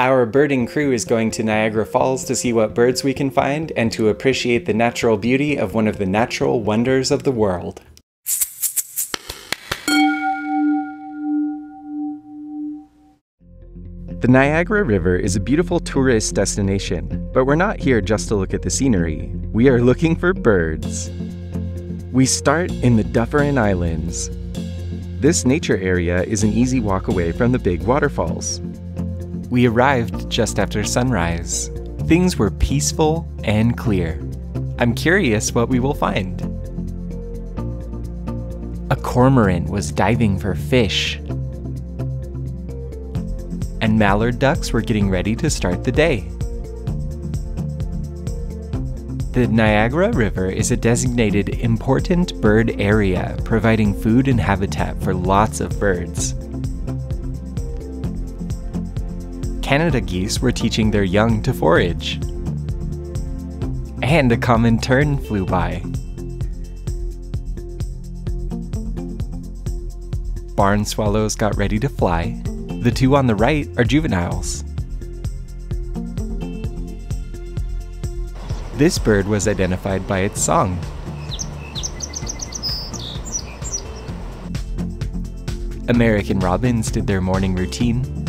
Our birding crew is going to Niagara Falls to see what birds we can find and to appreciate the natural beauty of one of the natural wonders of the world. The Niagara River is a beautiful tourist destination, but we're not here just to look at the scenery. We are looking for birds. We start in the Dufferin Islands. This nature area is an easy walk away from the big waterfalls. We arrived just after sunrise. Things were peaceful and clear. I'm curious what we will find. A cormorant was diving for fish and mallard ducks were getting ready to start the day. The Niagara River is a designated Important Bird Area, providing food and habitat for lots of birds. Canada geese were teaching their young to forage. And a common tern flew by. Barn swallows got ready to fly, the two on the right are juveniles. This bird was identified by its song. American robins did their morning routine.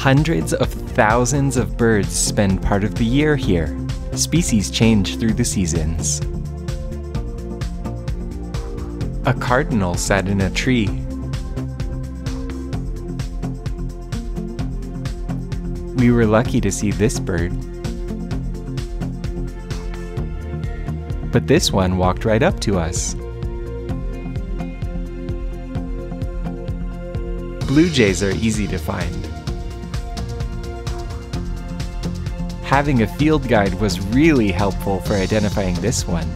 Hundreds of thousands of birds spend part of the year here. Species change through the seasons. A cardinal sat in a tree. We were lucky to see this bird. But this one walked right up to us. Blue jays are easy to find. Having a field guide was really helpful for identifying this one.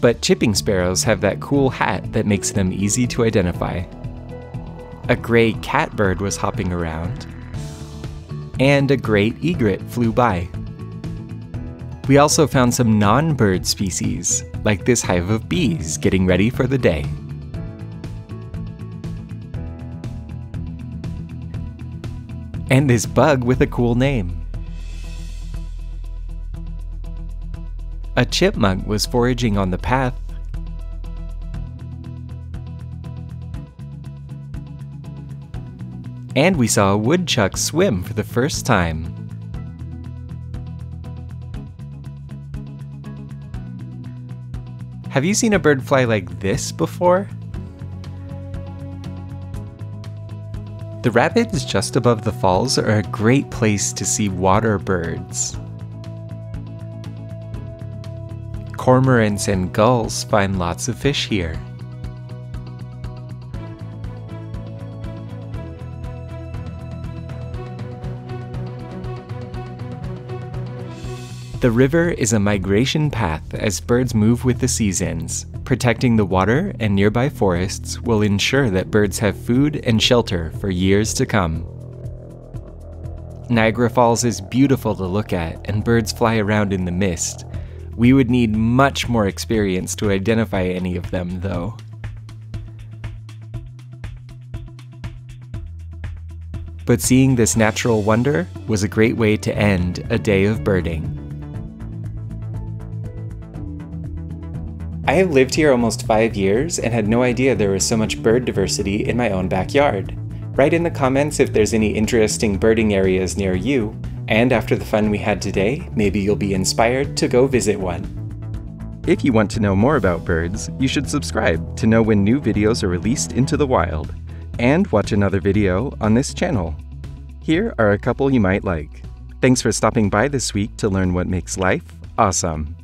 But chipping sparrows have that cool hat that makes them easy to identify. A gray catbird was hopping around, and a great egret flew by. We also found some non-bird species, like this hive of bees getting ready for the day. And this bug with a cool name. A chipmunk was foraging on the path. And we saw a woodchuck swim for the first time. Have you seen a bird fly like this before? The rapids just above the falls are a great place to see water birds. Cormorants and gulls find lots of fish here. The river is a migration path as birds move with the seasons. Protecting the water and nearby forests will ensure that birds have food and shelter for years to come. Niagara Falls is beautiful to look at, and birds fly around in the mist. We would need much more experience to identify any of them, though. But seeing this natural wonder was a great way to end a day of birding. I have lived here almost five years and had no idea there was so much bird diversity in my own backyard. Write in the comments if there's any interesting birding areas near you, and after the fun we had today, maybe you'll be inspired to go visit one. If you want to know more about birds, you should subscribe to know when new videos are released into the wild, and watch another video on this channel. Here are a couple you might like. Thanks for stopping by this week to learn what makes life awesome.